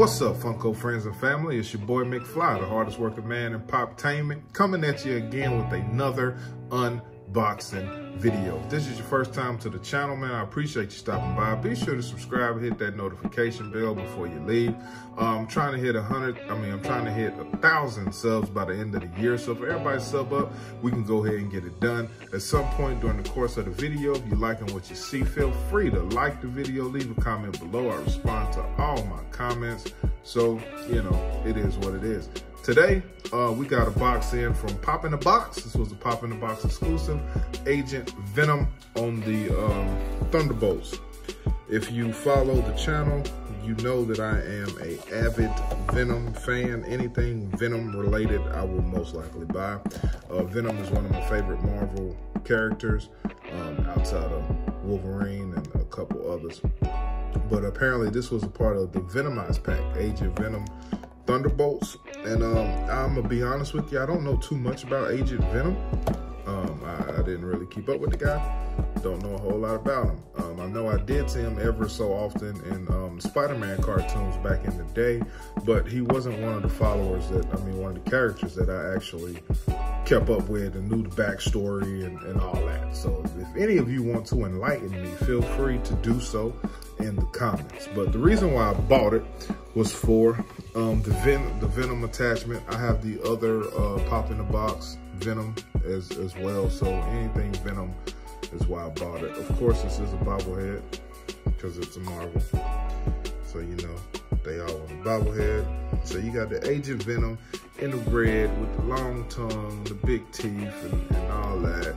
What's up, Funko friends and family? It's your boy McFly, the hardest working man in poptainment, coming at you again with another unboxing video. If this is your first time to the channel, man, I appreciate you stopping by. Be sure to subscribe hit that notification bell before you leave. Uh, I'm trying to hit a hundred, I mean, I'm trying to hit a thousand subs by the end of the year. So for everybody sub up, we can go ahead and get it done. At some point during the course of the video, if you're liking what you see, feel free to like the video, leave a comment below. I respond to all my comments. So, you know, it is what it is. Today, uh, we got a box in from Pop in the Box. This was a Pop in the Box exclusive. Agent Venom on the um, Thunderbolts. If you follow the channel, you know that I am a avid Venom fan. Anything Venom related, I will most likely buy. Uh, Venom is one of my favorite Marvel characters um, outside of Wolverine and a couple others. But apparently this was a part of the Venomized pack, Agent Venom Thunderbolts. And um, I'm gonna be honest with you, I don't know too much about Agent Venom. Um, I, I, didn't really keep up with the guy. Don't know a whole lot about him. Um, I know I did see him ever so often in um, Spider-Man cartoons back in the day, but he wasn't one of the followers that, I mean, one of the characters that I actually kept up with and knew the backstory and, and all that. So if any of you want to enlighten me, feel free to do so in the comments. But the reason why I bought it was for um, the, Ven the Venom attachment. I have the other uh, pop in the box Venom as, as well. So anything Venom is why I bought it. Of course, this is a bobblehead because it's a Marvel. So, you know, they all a bobblehead. So you got the Agent Venom in the red with the long tongue, the big teeth, and, and all that.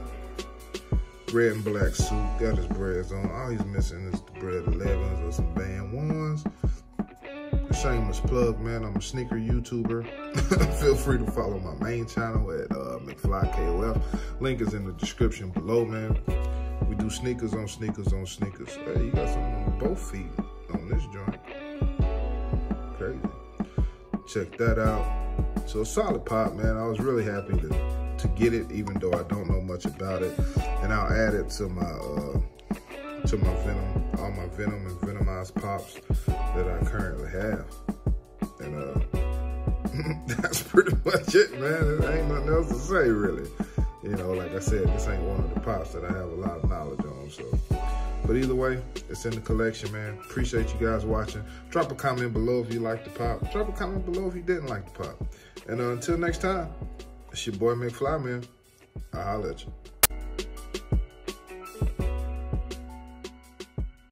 Red and black suit, got his Breds on. All he's missing is the Bred 11s or some Banned ones shameless plug, man. I'm a sneaker YouTuber. Feel free to follow my main channel at uh, McFlyKOF. Link is in the description below, man. We do sneakers on sneakers on sneakers. Hey, you got something on both feet on this joint. Crazy. Check that out. So solid pop, man. I was really happy to to get it, even though I don't know much about it. And I'll add it to my uh, to my Venom, all my Venom and Venomized pops that I currently have. And uh, that's pretty much it, man. There ain't nothing else to say, really. You know, like I said, this ain't one of the pops that I have a lot of knowledge on, so. But either way, it's in the collection, man. Appreciate you guys watching. Drop a comment below if you liked the pop. Drop a comment below if you didn't like the pop. And uh, until next time, it's your boy McFly, man. I'll holler at you.